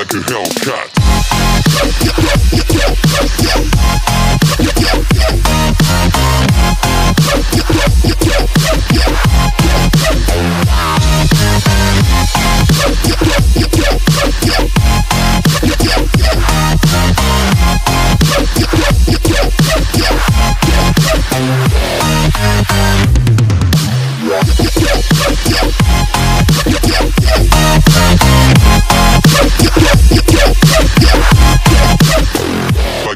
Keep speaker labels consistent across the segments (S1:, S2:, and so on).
S1: Like a Hellcat.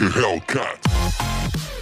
S1: like a Hellcat.